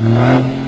Nightmare.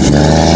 ね。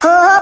Oh.